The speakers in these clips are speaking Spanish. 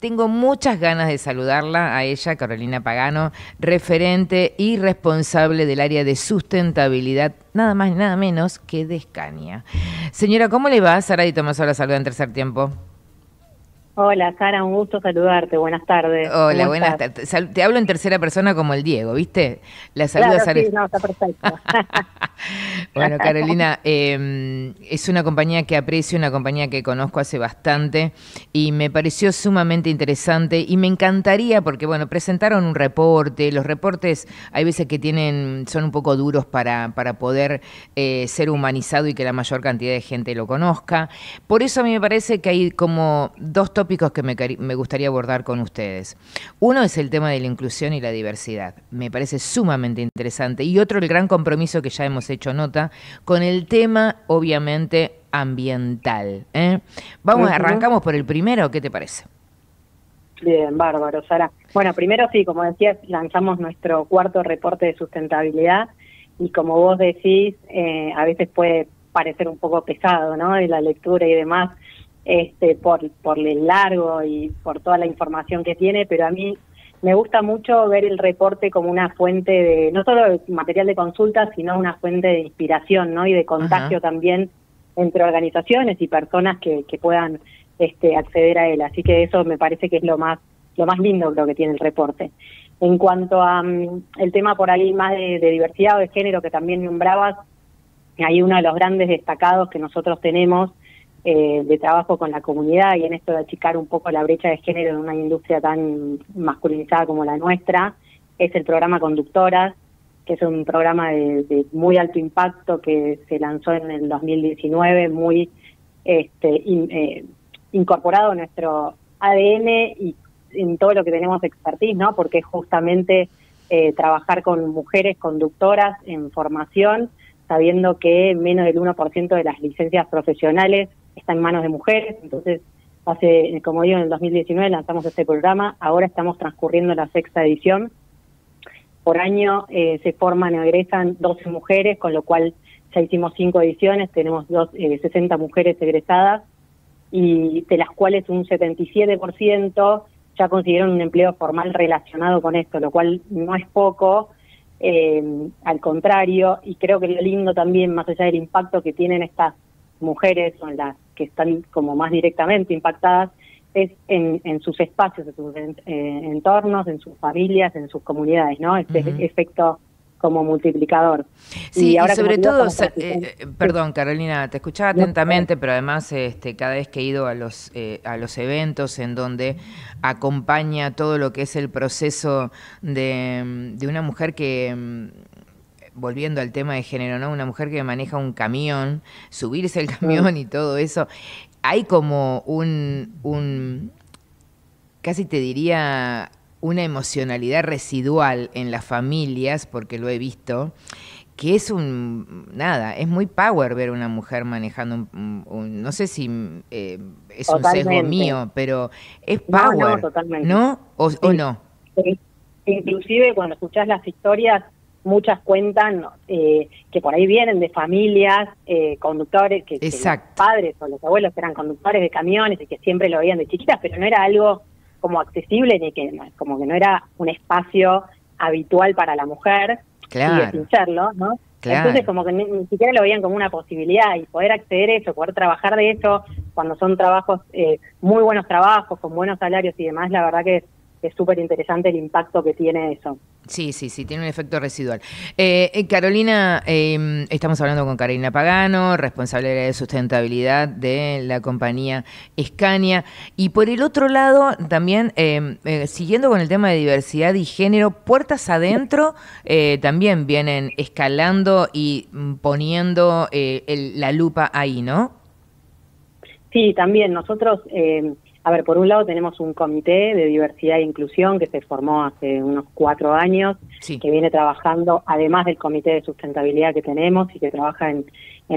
Tengo muchas ganas de saludarla a ella, Carolina Pagano, referente y responsable del área de sustentabilidad, nada más y nada menos que de Escania. Señora, ¿cómo le va? Sara y Tomás ahora saluda en tercer tiempo. Hola, Sara, un gusto saludarte. Buenas tardes. Hola, buenas tardes. Te hablo en tercera persona como el Diego, ¿viste? La saluda Sara. Sí, no, está perfecto. bueno, Carolina, em, es una compañía que aprecio, una compañía que conozco hace bastante y me pareció sumamente interesante y me encantaría, porque bueno, presentaron un reporte. Los reportes hay veces que tienen, son un poco duros para, para poder eh, ser humanizado y que la mayor cantidad de gente lo conozca. Por eso a mí me parece que hay como dos tópicos que me, gustaría abordar con ustedes. Uno es el tema de la inclusión y la diversidad. Me parece sumamente interesante. Y otro, el gran compromiso que ya hemos hecho nota con el tema, obviamente, ambiental. ¿eh? Vamos, arrancamos por el primero, ¿qué te parece? Bien, bárbaro, Sara. Bueno, primero sí, como decías, lanzamos nuestro cuarto reporte de sustentabilidad y como vos decís, eh, a veces puede parecer un poco pesado, ¿no? De la lectura y demás, este, por, por el largo y por toda la información que tiene, pero a mí me gusta mucho ver el reporte como una fuente de, no solo material de consulta, sino una fuente de inspiración, ¿no? Y de contagio también entre organizaciones y personas que, que puedan este, acceder a él. Así que eso me parece que es lo más, lo más lindo creo que tiene el reporte. En cuanto a mm, el tema por ahí más de, de diversidad o de género que también nombrabas, hay uno de los grandes destacados que nosotros tenemos eh, de trabajo con la comunidad y en esto de achicar un poco la brecha de género en una industria tan masculinizada como la nuestra, es el programa Conductoras, que es un programa de, muy alto impacto que se lanzó en el 2019, muy este, eh, incorporado en nuestro ADN y en todo lo que tenemos expertise, ¿no? Porque es justamente eh, trabajar con mujeres conductoras en formación, sabiendo que menos del 1% de las licencias profesionales está en manos de mujeres, entonces hace, como digo, en el 2019 lanzamos este programa, ahora estamos transcurriendo la sexta edición. Por año eh, se forman o egresan 12 mujeres, con lo cual ya hicimos cinco ediciones, tenemos dos, 60 eh, mujeres egresadas y de las cuales un 77% ya consiguieron un empleo formal relacionado con esto, lo cual no es poco, eh, al contrario, y creo que lo lindo también, más allá del impacto que tienen estas mujeres, son las que están como más directamente impactadas es en, en sus espacios, en sus eh, entornos, en sus familias, en sus comunidades, ¿no? Este efecto como multiplicador. Sí, y, ahora sobre todo, eh, eh, perdón Carolina, te escuchaba atentamente, pero además este, cada vez que he ido a los, a los eventos en donde acompaña todo lo que es el proceso de, de una mujer que volviendo al tema de género, ¿no? Una mujer que maneja un camión, subirse el camión y todo eso, hay como un, un, casi te diría, una emocionalidad residual en las familias, porque lo he visto, que es un, nada, es muy power ver una mujer manejando un, no sé si eh, es un sesgo mío, pero es power, ¿no? ¿O, o no? Inclusive cuando escuchás las historias muchas cuentan eh, que por ahí vienen de familias, eh, conductores, que, los padres o los abuelos eran conductores de camiones y que siempre lo veían de chiquitas, pero no era algo como accesible ni que como que no era un espacio habitual para la mujer claro. y sin serlo, ¿no? Entonces como que ni, siquiera lo veían como una posibilidad y poder acceder a eso, poder trabajar de eso cuando son trabajos, eh, muy buenos trabajos, con buenos salarios y demás, la verdad que es súper interesante el impacto que tiene eso. Sí, sí, sí, tiene un efecto residual. Eh, eh, Carolina, em, estamos hablando con Carolina Pagano, responsable de sustentabilidad de la compañía Escania. Y por el otro lado, también, em, eh, siguiendo con el tema de diversidad y género, puertas adentro también vienen escalando y mm, poniendo la lupa ahí, ¿no? Sí, también nosotros em, a ver, por un lado tenemos un comité de diversidad e inclusión que se formó hace unos cuatro años, que viene trabajando, además del comité de sustentabilidad que tenemos y que trabaja en,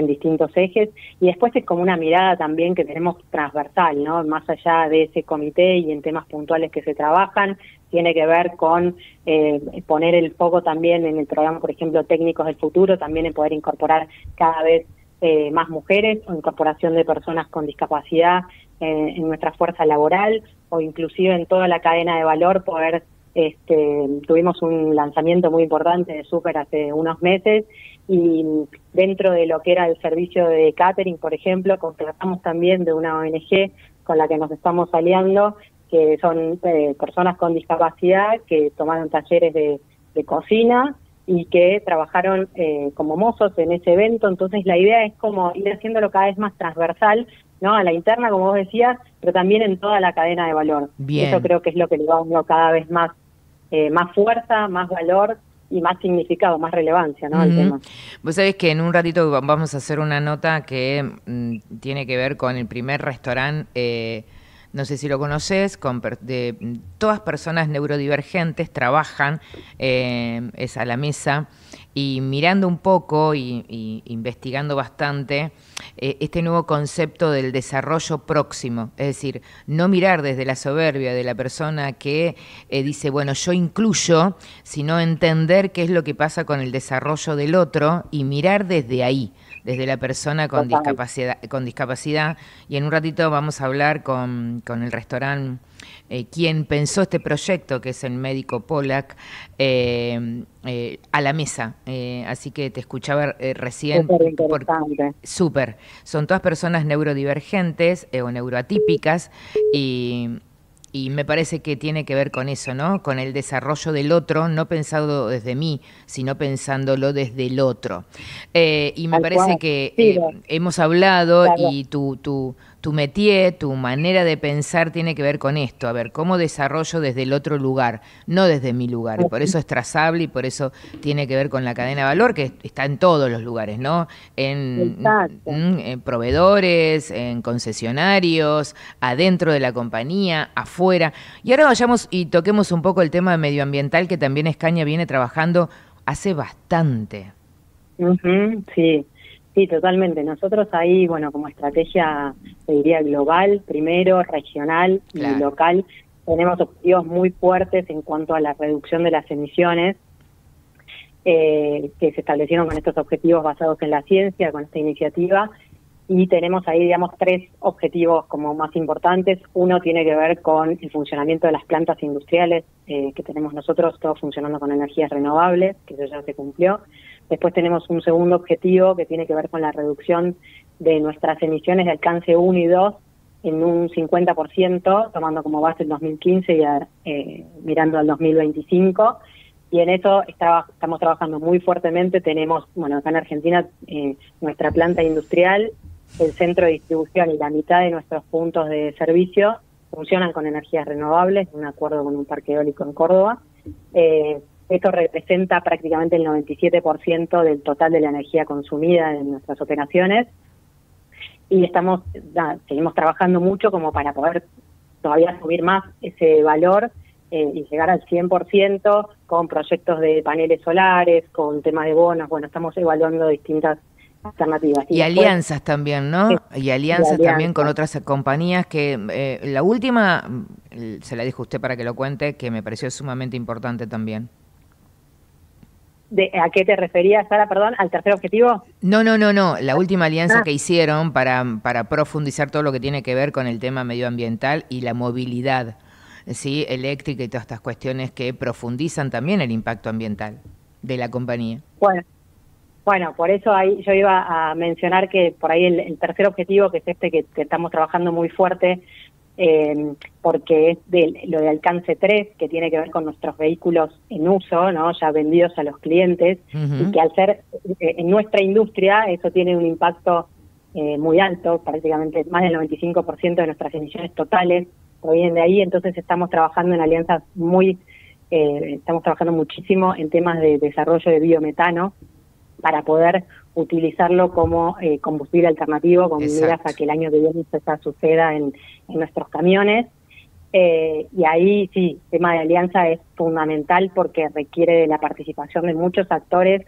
distintos ejes. Y después es como una mirada también que tenemos transversal, ¿no? Más allá de ese comité y en temas puntuales que se trabajan, tiene que ver con eh, poner el foco también en el programa, por ejemplo, Técnicos del Futuro, también en poder incorporar cada vez eh, más mujeres o incorporación de personas con discapacidad en nuestra fuerza laboral o inclusive en toda la cadena de valor poder este, tuvimos un lanzamiento muy importante de Super hace unos meses y dentro de lo que era el servicio de catering, por ejemplo, contratamos también de una ONG con la que nos estamos aliando, que son eh, personas con discapacidad que tomaron talleres de, cocina y que trabajaron eh, como mozos en ese evento. Entonces la idea es como ir haciéndolo cada vez más transversal, ¿no? A la interna, como vos decías, pero también en toda la cadena de valor. Eso creo que es lo que le va dando cada vez más eh, más fuerza, más valor y más significado, más relevancia ¿no? al tema. Vos sabés que en un ratito vamos a hacer una nota que mm, tiene que ver con el primer restaurante, eh, no sé si lo conoces, con de, todas personas neurodivergentes trabajan, eh, a la mesa y mirando un poco y, investigando bastante eh, este nuevo concepto del desarrollo próximo, es decir, no mirar desde la soberbia de la persona que eh, dice, bueno, yo incluyo, sino entender qué es lo que pasa con el desarrollo del otro y mirar desde ahí desde la persona con discapacidad, con discapacidad. Y en un ratito vamos a hablar con, con el restaurante eh, quien pensó este proyecto, que es el médico Polak, eh, eh, a la mesa. así que te escuchaba recién. Súper. Son todas personas neurodivergentes o neuroatípicas y y me parece que tiene que ver con eso, ¿no? Con el desarrollo del otro, no pensado desde mí, sino pensándolo desde el otro. y me parece que hemos hablado y tu, tu, tu métier, tu manera de pensar tiene que ver con esto, a ver, cómo desarrollo desde el otro lugar, no desde mi lugar, y por eso es trazable y por eso tiene que ver con la cadena de valor que está en todos los lugares, ¿no? En, en proveedores, en concesionarios, adentro de la compañía, afuera. Y ahora vayamos y toquemos un poco el tema medioambiental que también Escaña viene trabajando hace bastante. sí, Sí, totalmente. Nosotros ahí, bueno, como estrategia, te diría global, primero, regional y local, tenemos objetivos muy fuertes en cuanto a la reducción de las emisiones, eh, que se establecieron con estos objetivos basados en la ciencia, con esta iniciativa, y tenemos ahí, digamos, tres objetivos como más importantes. Uno tiene que ver con el funcionamiento de las plantas industriales eh, que tenemos nosotros, todos funcionando con energías renovables, que eso ya se cumplió. Después tenemos un segundo objetivo que tiene que ver con la reducción de nuestras emisiones de alcance 1 y 2 en un 50%, tomando como base el 2015 y eh, mirando al 2025. Y en eso estamos trabajando muy fuertemente. Tenemos, bueno, acá en Argentina, eh, nuestra planta industrial, el centro de distribución y la mitad de nuestros puntos de servicio funcionan con energías renovables, un acuerdo con un parque eólico en Córdoba. Eh, esto representa prácticamente el 97% del total de la energía consumida en nuestras operaciones y estamos seguimos trabajando mucho como para poder todavía subir más ese valor eh, y llegar al 100% con proyectos de paneles solares, con temas de bonos. Bueno, estamos evaluando distintas alternativas. Y, alianzas también, ¿no? y, alianzas también con otras compañías que eh, la última, mm, se la dijo usted para que lo cuente, que me pareció sumamente importante también. ¿A qué te referías, Sara, perdón? ¿Al tercer objetivo? No, no, no, no. La última alianza ah. que hicieron para, para profundizar todo lo que tiene que ver con el tema medioambiental y la movilidad ¿sí? eléctrica y todas estas cuestiones que profundizan también el impacto ambiental de la compañía. Bueno, bueno, por eso ahí yo iba a mencionar que por ahí el, tercer objetivo, que es este que, que, estamos trabajando muy fuerte, eh, porque es de, lo de alcance 3, que tiene que ver con nuestros vehículos en uso, ¿no? ya vendidos a los clientes, y que al ser eh, en nuestra industria eso tiene un impacto eh, muy alto, prácticamente más del 95% de nuestras emisiones totales provienen de ahí, entonces estamos trabajando en alianzas muy, eh, estamos trabajando muchísimo en temas de desarrollo de biometano para poder utilizarlo como eh, combustible alternativo con miras a que el año que viene esto suceda en, nuestros camiones. Eh, y ahí sí, el tema de alianza es fundamental porque requiere de la participación de muchos actores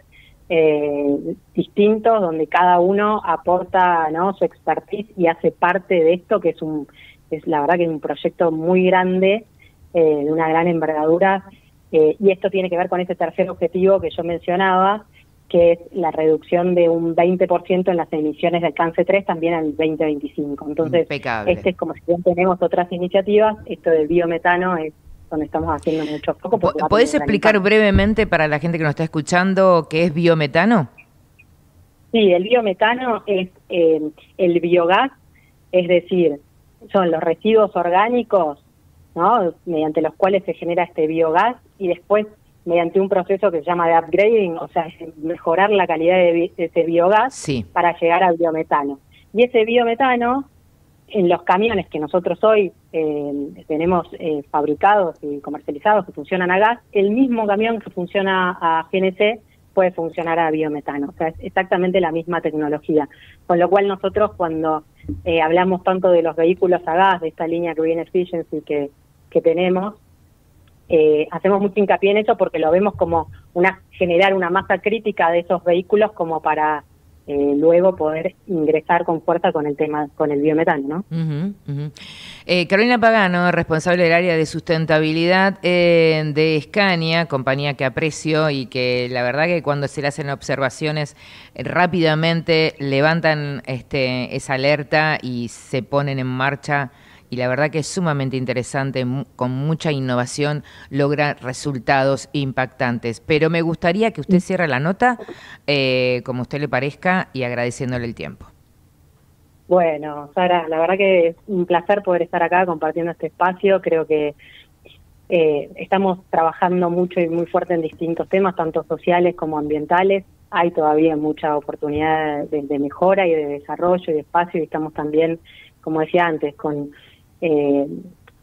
eh, distintos, donde cada uno aporta ¿no? su expertise y hace parte de esto, que es un es la verdad que es un proyecto muy grande, de una gran envergadura, y esto tiene que ver con ese tercer objetivo que yo mencionaba, que es la reducción de un 20% en las emisiones de alcance 3 también al 2025. Entonces, este es como si bien tenemos otras iniciativas, esto del biometano es donde estamos haciendo mucho foco. ¿Puedes explicar brevemente para la gente que nos está escuchando qué es biometano? Sí, el biometano es eh, el biogás, es decir, son los residuos orgánicos, ¿no? mediante los cuales se genera este biogás y después mediante un proceso que se llama de upgrading, o sea, mejorar la calidad de, ese biogás para llegar al biometano. Y ese biometano, en los camiones que nosotros hoy eh, tenemos eh, fabricados y comercializados que funcionan a gas, el mismo camión que funciona a GNC puede funcionar a biometano, o sea, es exactamente la misma tecnología. Con lo cual nosotros cuando eh, hablamos tanto de los vehículos a gas, de esta línea viene Efficiency que, que tenemos, eh, hacemos mucho hincapié en eso porque lo vemos como una generar una masa crítica de esos vehículos como para eh, luego poder ingresar con fuerza con el tema, con el biometano, ¿no? Eh, Carolina Pagano, responsable del área de sustentabilidad de Scania, compañía que aprecio y que la verdad que cuando se le hacen observaciones rápidamente levantan este, esa alerta y se ponen en marcha y la verdad que es sumamente interesante, con mucha innovación, logra resultados impactantes. Pero me gustaría que usted cierre la nota, eh, como a usted le parezca, y agradeciéndole el tiempo. Bueno, Sara, la verdad que es un placer poder estar acá compartiendo este espacio. Creo que eh, estamos trabajando mucho y muy fuerte en distintos temas, tanto sociales como ambientales. Hay todavía mucha oportunidad de, de mejora y de desarrollo y de espacio y estamos también, como decía antes, con eh,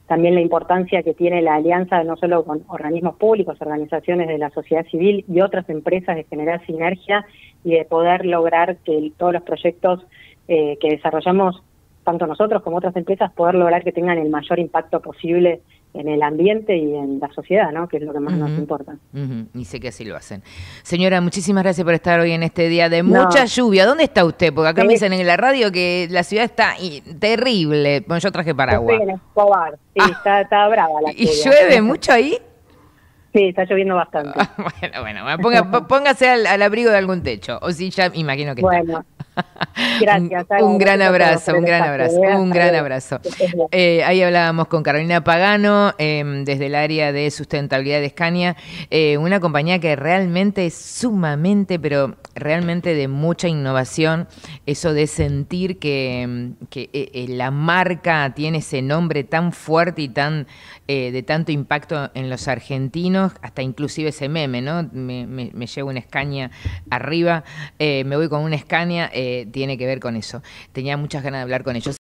también la importancia que tiene la alianza no solo con organismos públicos, organizaciones de la sociedad civil y otras empresas de generar sinergia y de poder lograr que todos los proyectos eh, que desarrollamos, tanto nosotros como otras empresas, poder lograr que tengan el mayor impacto posible en el ambiente y en la sociedad, ¿no? que es lo que más nos importa. Y sé que así lo hacen. Señora, muchísimas gracias por estar hoy en este día de mucha lluvia. ¿Dónde está usted? Porque acá me dicen en la radio que la ciudad está terrible. Bueno, yo traje paraguas. Estoy en Escobar, sí, ah. está, brava la ¿Y llueve mucho ahí? Sí, está lloviendo bastante. bueno, bueno, póngase al, abrigo de algún techo. O si ya imagino que bueno. Gracias. un, gran abrazo, un gran abrazo, un gran abrazo. ahí hablábamos con Carolina Pagano em, desde el área de sustentabilidad de Escania, eh, una compañía que realmente es sumamente, pero realmente de mucha innovación, eso de sentir que, em, que eh, eh, la marca tiene ese nombre tan fuerte y tan de tanto impacto en los argentinos, hasta inclusive ese meme, ¿no? Me, me llevo una Escaña arriba, me voy con una Escaña, tiene que ver con eso. Tenía muchas ganas de hablar con ellos.